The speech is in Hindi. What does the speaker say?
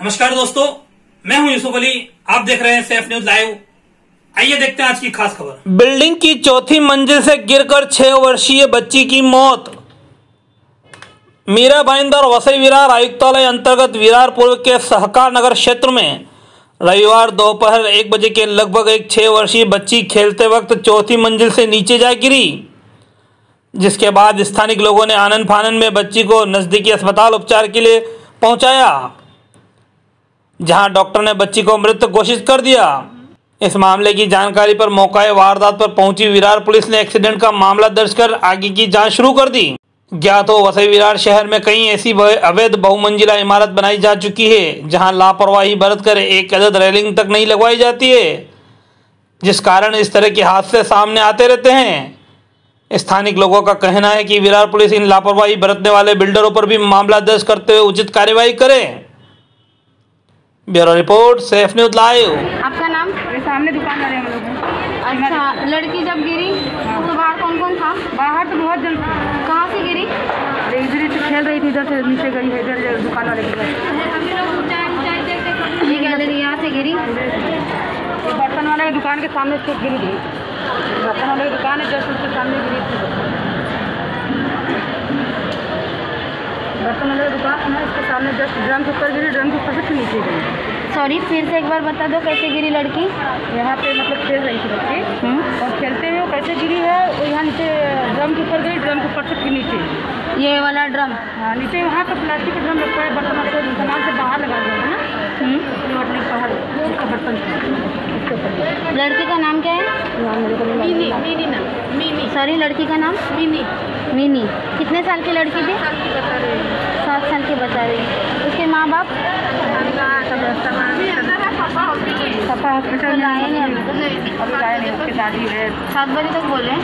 नमस्कार दोस्तों, मैं हूँ यूसुफ अली। आप देख रहे हैं सेफ़ न्यूज़ लाइव। आइए देखते हैं आज की खास खबर। बिल्डिंग की चौथी मंजिल से गिरकर छह वर्षीय बच्ची की मौत। मीरा भाईंदर वसई विरार आयुक्तालय अंतर्गत विरार पूर्व के सहकार नगर क्षेत्र में रविवार दोपहर एक बजे के लगभग एक छह वर्षीय बच्ची खेलते वक्त चौथी मंजिल से नीचे जा गिरी, जिसके बाद स्थानिक लोगों ने आनंद फानंद में बच्ची को नज़दीकी अस्पताल उपचार के लिए पहुँचाया। जहाँ डॉक्टर ने बच्ची को मृत घोषित कर दिया। इस मामले की जानकारी पर मौका वारदात पर पहुँची विरार पुलिस ने एक्सीडेंट का मामला दर्ज कर आगे की जाँच शुरू कर दी। ज्ञात हो, वसई विरार शहर में कई ऐसी अवैध बहुमंजिला इमारत बनाई जा चुकी है, जहाँ लापरवाही बरत कर एक अदद रेलिंग तक नहीं लगवाई जाती है, जिस कारण इस तरह के हादसे सामने आते रहते हैं। स्थानिक लोगों का कहना है कि विरार पुलिस इन लापरवाही बरतने वाले बिल्डरों पर भी मामला दर्ज करते हुए उचित कार्यवाही करे। Bureau report safe news live. आपका नाम? सामने दुकान वाले हम लोग अच्छा लड़की जब गिरी तो बाहर कौन कौन था? बाहर तो बहुत जल्द कहाँ से गिरी? इधर ही से खेल रही थी इधर से नीचे गई है इधर दुकान वाले के घर ये गैलरी यहाँ से गिरी? बर्तन वाले की दुकान के सामने से गिरी थी बर्तन वाले की दुकान है जस्ट उसके सामने गिरी थी बर्तन वाले दुकान है इसके सामने जस्ट ड्रम के ऊपर गिरी ड्रम के ऊपर से नीचे गई। सॉरी फिर से एक बार बता दो कैसे गिरी लड़की? यहाँ पे मतलब खेल रही थी बच्ची। हम्म, और खेलते हुए कैसे गिरी है वो यहाँ नीचे ड्रम के ऊपर गई ड्रम के ऊपर से फिर नीचे ये वाला ड्रम हाँ नीचे वहाँ पर प्लास्टिक का ड्रम रखा है बर्तन वाले सामान से बाहर लगा दिया है ना। हम्म, लौटने बाहर उसका बर्तन लड़की का नाम क्या है? मीनी मीनी नाम। मीनी सॉरी लड़की का नाम? मीनी मीनी कितने साल की लड़की थी? सात साल की बता रही उसके माँ बाप सफ़ा हॉस्पिटल। उसके दादी सात बजे तक बोले